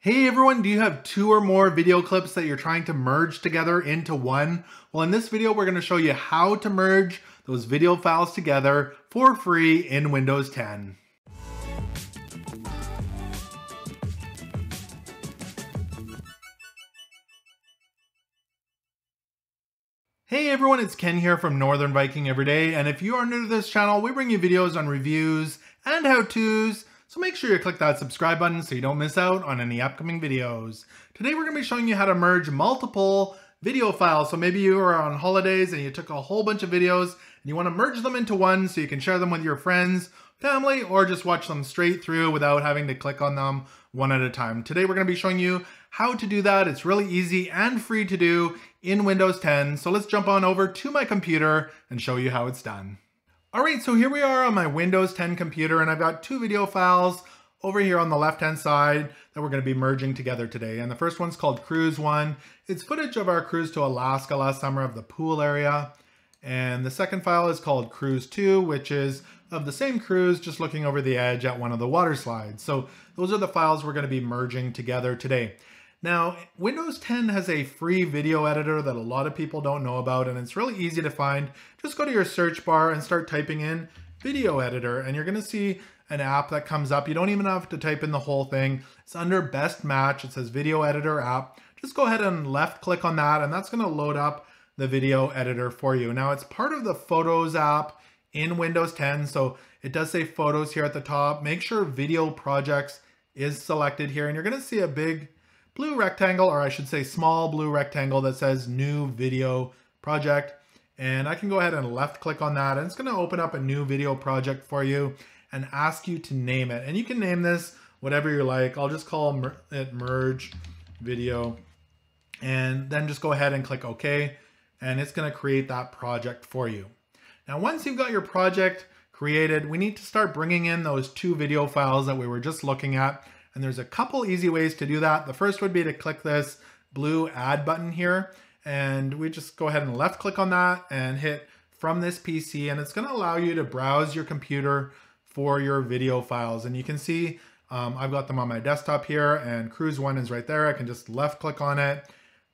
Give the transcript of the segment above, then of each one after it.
Hey everyone, do you have two or more video clips that you're trying to merge together into one? Well, in this video, we're gonna show you how to merge those video files together for free in Windows 10. Hey everyone, it's Ken here from Northern Viking Everyday, and if you are new to this channel, we bring you videos on reviews and how-tos so make sure you click that subscribe button so you don't miss out on any upcoming videos. Today we're going to be showing you how to merge multiple video files. So maybe you are on holidays and you took a whole bunch of videos and you want to merge them into one so you can share them with your friends, family, or just watch them straight through without having to click on them one at a time. Today we're going to be showing you how to do that. It's really easy and free to do in Windows 10. So let's jump on over to my computer and show you how it's done. All right, so here we are on my Windows 10 computer and I've got two video files over here on the left-hand side that we're gonna be merging together today. And the first one's called Cruise One. It's footage of our cruise to Alaska last summer of the pool area. And the second file is called Cruise 2, which is of the same cruise, just looking over the edge at one of the water slides. So those are the files we're gonna be merging together today. Now, Windows 10 has a free video editor that a lot of people don't know about, and it's really easy to find. Just go to your search bar and start typing in video editor, and you're gonna see an app that comes up. You don't even have to type in the whole thing. It's under best match. It says video editor app. Just go ahead and left click on that, and that's gonna load up the video editor for you. Now, it's part of the Photos app in Windows 10, so it does say Photos here at the top. Make sure Video Projects is selected here, and you're gonna see a big blue rectangle, or I should say small blue rectangle that says new video project. And I can go ahead and left click on that and it's gonna open up a new video project for you and ask you to name it. And you can name this whatever you like. I'll just call it merge video and then just go ahead and click OK and it's gonna create that project for you. Now, once you've got your project created, we need to start bringing in those two video files that we were just looking at and there's a couple easy ways to do that. The first would be to click this blue add button here. And we just go ahead and left click on that and hit from this PC. And it's gonna allow you to browse your computer for your video files. And you can see um, I've got them on my desktop here and Cruise One is right there. I can just left click on it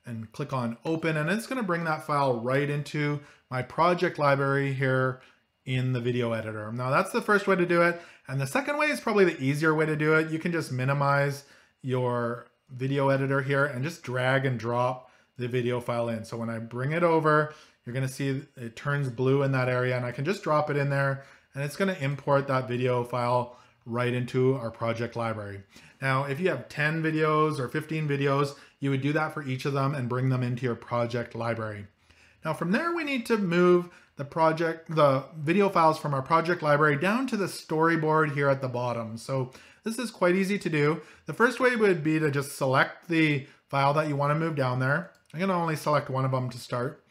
and click on open and it's gonna bring that file right into my project library here in the video editor. Now that's the first way to do it. And the second way is probably the easier way to do it. You can just minimize your video editor here and just drag and drop the video file in. So when I bring it over, you're gonna see it turns blue in that area and I can just drop it in there and it's gonna import that video file right into our project library. Now, if you have 10 videos or 15 videos, you would do that for each of them and bring them into your project library. Now from there, we need to move the project, the video files from our project library down to the storyboard here at the bottom. So this is quite easy to do. The first way would be to just select the file that you want to move down there. I'm going to only select one of them to start.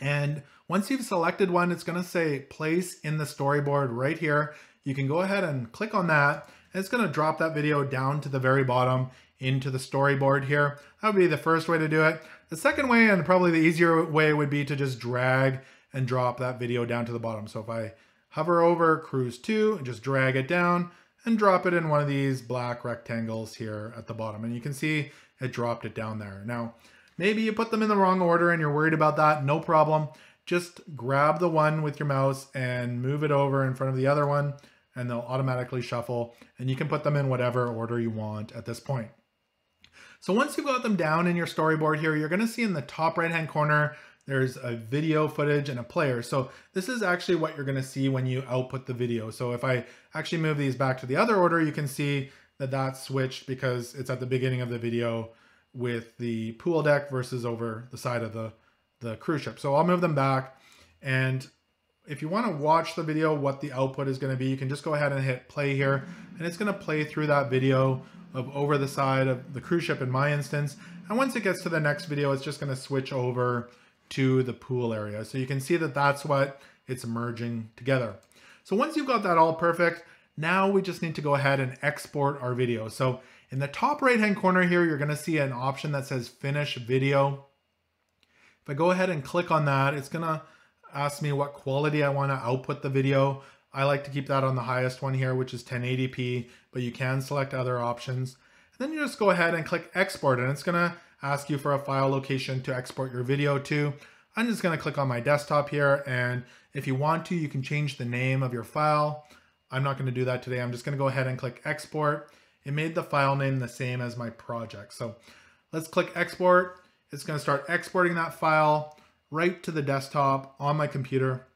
And once you've selected one, it's going to say place in the storyboard right here. You can go ahead and click on that. And it's going to drop that video down to the very bottom into the storyboard here. That would be the first way to do it. The second way, and probably the easier way, would be to just drag and drop that video down to the bottom. So if I hover over Cruise 2 and just drag it down and drop it in one of these black rectangles here at the bottom. And you can see it dropped it down there. Now, maybe you put them in the wrong order and you're worried about that, no problem. Just grab the one with your mouse and move it over in front of the other one and they'll automatically shuffle and you can put them in whatever order you want at this point. So once you've got them down in your storyboard here, you're gonna see in the top right-hand corner, there's a video footage and a player. So this is actually what you're gonna see when you output the video. So if I actually move these back to the other order, you can see that that's switched because it's at the beginning of the video with the pool deck versus over the side of the, the cruise ship. So I'll move them back. And if you wanna watch the video, what the output is gonna be, you can just go ahead and hit play here. And it's gonna play through that video of over the side of the cruise ship in my instance. And once it gets to the next video, it's just gonna switch over to the pool area. So you can see that that's what it's merging together. So once you've got that all perfect, now we just need to go ahead and export our video. So in the top right hand corner here, you're gonna see an option that says finish video. If I go ahead and click on that, it's gonna ask me what quality I wanna output the video. I like to keep that on the highest one here, which is 1080p, but you can select other options. And Then you just go ahead and click export and it's gonna ask you for a file location to export your video to. I'm just gonna click on my desktop here and if you want to, you can change the name of your file. I'm not gonna do that today. I'm just gonna go ahead and click export. It made the file name the same as my project. So let's click export. It's gonna start exporting that file right to the desktop on my computer.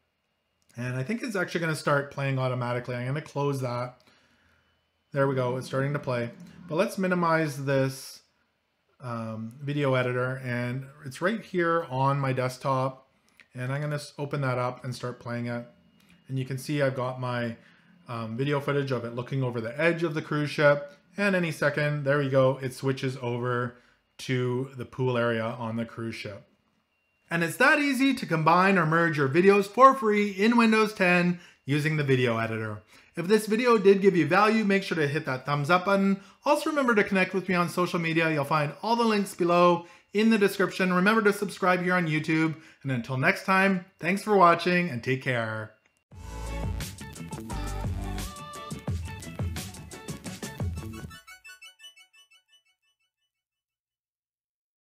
And I think it's actually gonna start playing automatically. I'm gonna close that. There we go, it's starting to play. But let's minimize this um, video editor and it's right here on my desktop. And I'm gonna open that up and start playing it. And you can see I've got my um, video footage of it looking over the edge of the cruise ship. And any second, there we go, it switches over to the pool area on the cruise ship. And it's that easy to combine or merge your videos for free in Windows 10 using the video editor. If this video did give you value, make sure to hit that thumbs up button. Also remember to connect with me on social media. You'll find all the links below in the description. Remember to subscribe here on YouTube. And until next time, thanks for watching and take care.